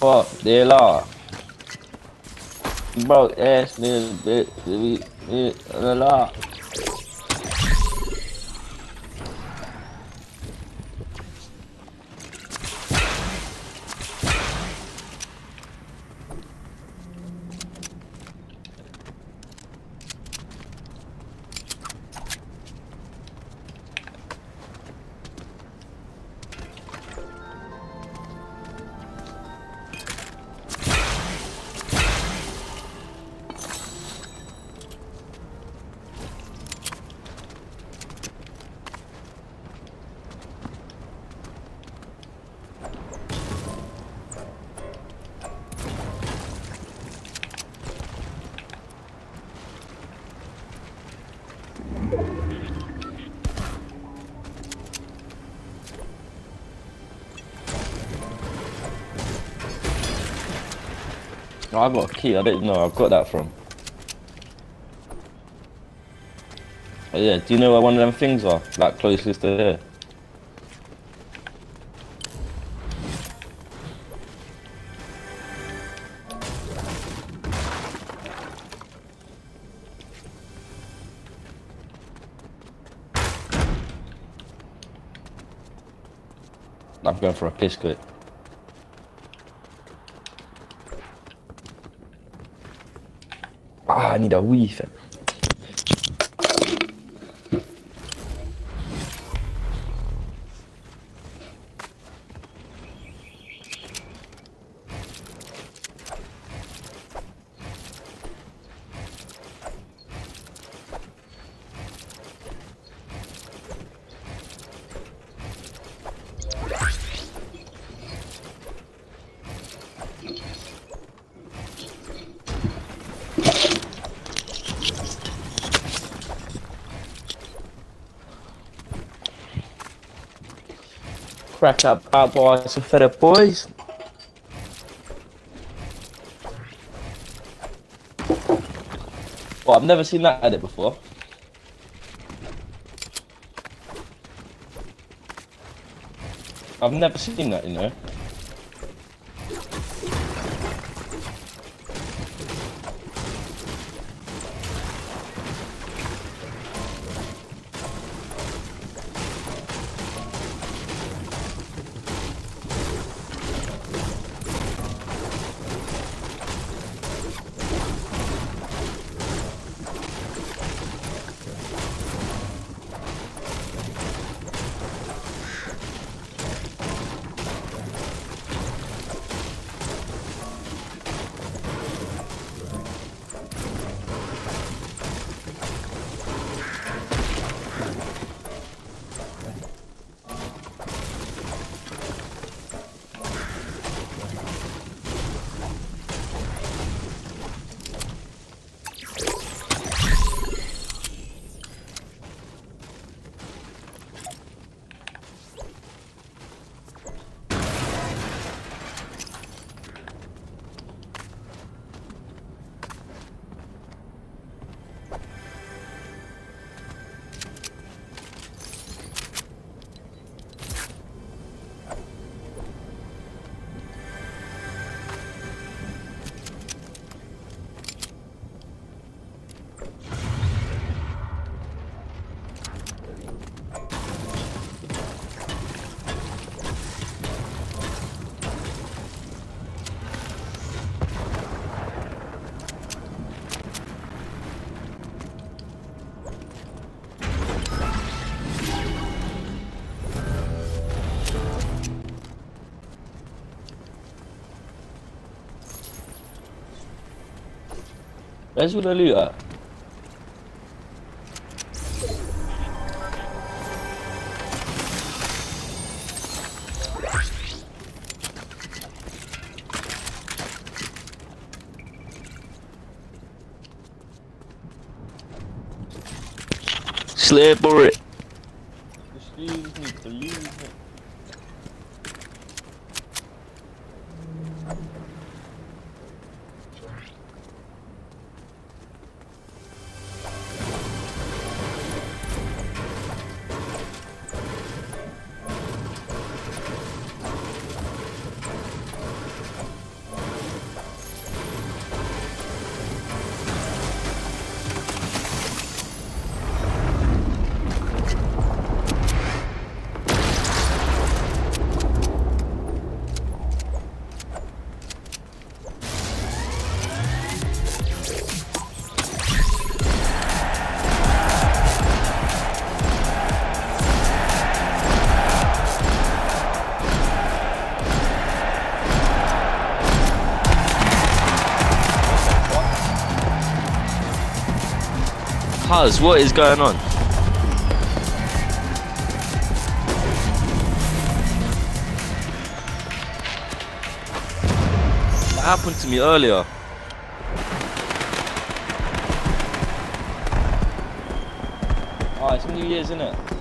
Fuck, det är la. Broke ass nigga, bitch. We, we, law. Oh, I got a key. I didn't know I got that from. Oh, yeah, do you know where one of them things are? Like closest to here. I'm going for a piss quick. I need a out boys, and fed up boys. Well, I've never seen that edit before. I've never seen that, you know. Where's all the loot at? Slippery. Huz, what is going on? That happened to me earlier. Oh, it's New Year's, isn't it?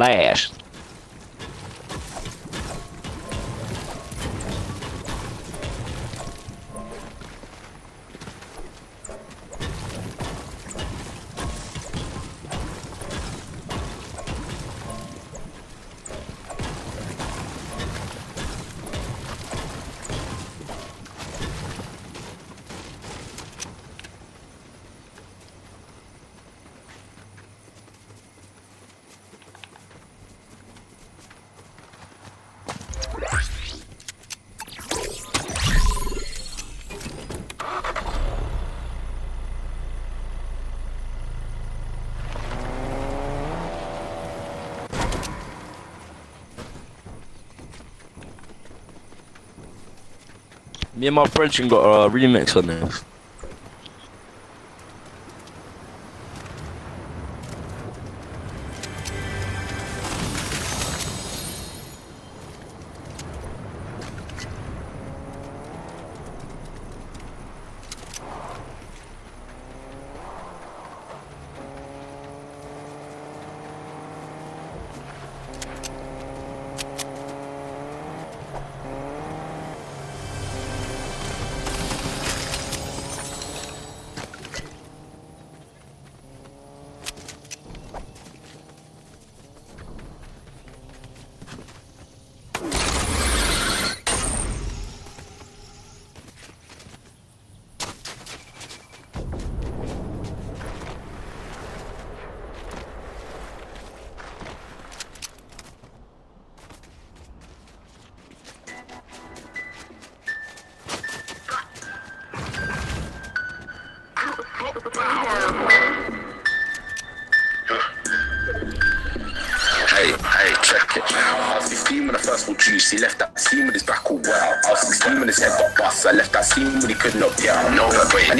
Flash. Me and my friend got a remix on this.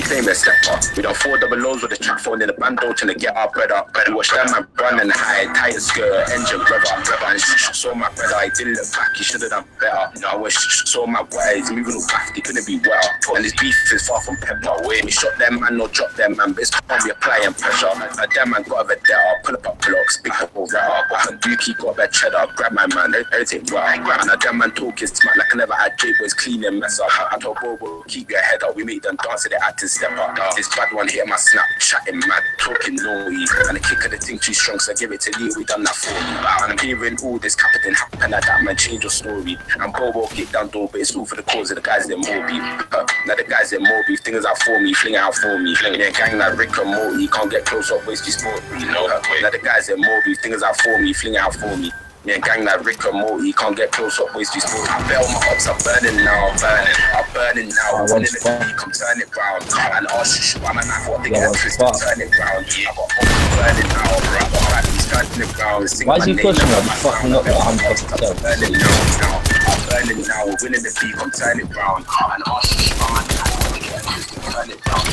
Up. We done four double lows with the trap phone in the band door trying to get our bread up. We watched that man run and hide, tight skirt, engine rev up. And sh- saw my brother, I didn't look back. He should have done better. No, I wish saw my he's moving all fast. He couldn't be wetter. And his beef is far from pepper. Wait, we shot them man, no drop them man. But it's calm, we applying pressure. A damn man got a vendetta. Pull up up blocks, big up over. And Dookie got a cheddar. Grab my man, everything right. And a damn man talking smack like I never had J boys clean and mess up. I told Bobo, keep your head up. We make them dance to the acting step up. This bad one hit my snap, chatting mad, talking noise. And the kick of the thing too strong, so give it to Lee. We done that for me. And I'm hearing all this captain happen. That that man change your story. And Bobo kick down door, but it's all for the cause of the guys that more beef. Uh, now the guys that more beef, things out for me, fling out for me. Yeah, gang like Rick and Morty, can't get close up, waste your sport. You know, now the guys that more beef, things out for me, fling out for me. Yeah, gang like Rick and Morty, can't get close up, waste your sport. I bet all my ops are burning now, burning, I'm burning now. I want in the come turn it round. And ask you, I'm a knife, what they I want twisted, turn it round. Yeah, I got ops burning now, bro. I got baddies turning it round. Why is he pushing at He's fucking up I I'm my ops fucking burning now, now. I'm burning now, winning the beat, come turn it round. And ask you, I'm a knife, what they get twisted, turn it round.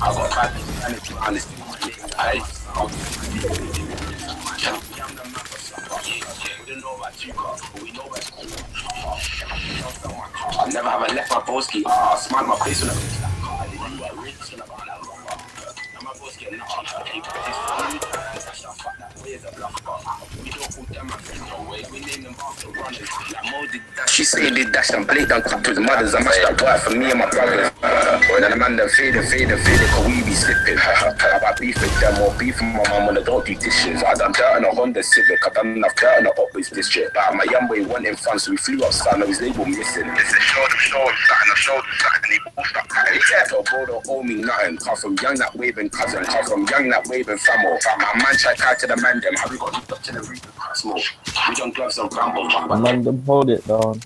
I got baddies turning it round. Broski. I uh, smile my face She say did dash and Blake done cut to the mothers. I matched that boy for me and my brothers. And the man them faded, faded, faded, cause we be slipping. I got beef with them or beef with my mum when I don't do dishes. I done dirt on a Honda Civic, I done enough dirt on a Opus district. But my young boy wanting fun, so we flew up son, his label missing. It's a shoulder, shoulder, starting a shoulder, starting they both start crying. Yeah, bro, don't owe me nothing. Come from young that waving cousin, come from young that waving famo. My man tried to the man them, how we got up to the reaper smoke. We done gloves on Rambo, but Man, them hold it down.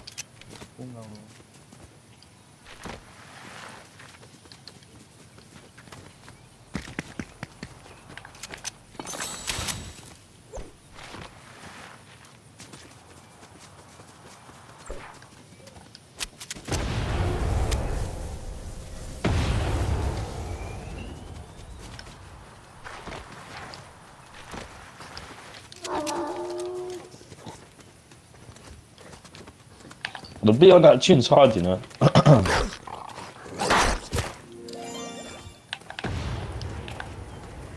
The beat on that tune's hard, you know.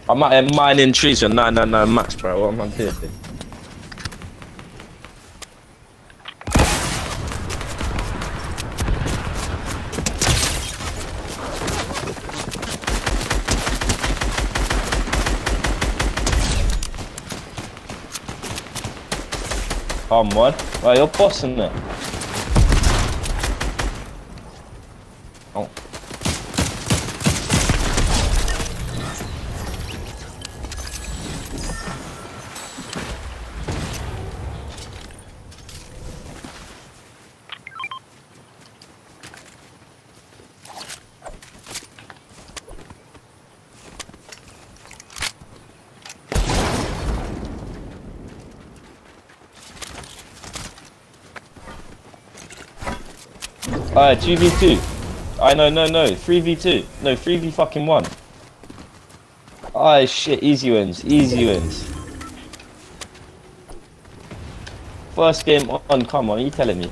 I'm out here mining trees for 999 max, bro. What am I doing? Come on. Well, you're bossing it. Alright, 2v2. I know, no, no, 3v2. No, 3v fucking 1. Ah, shit, easy wins, easy wins. First game on, come on, you telling me?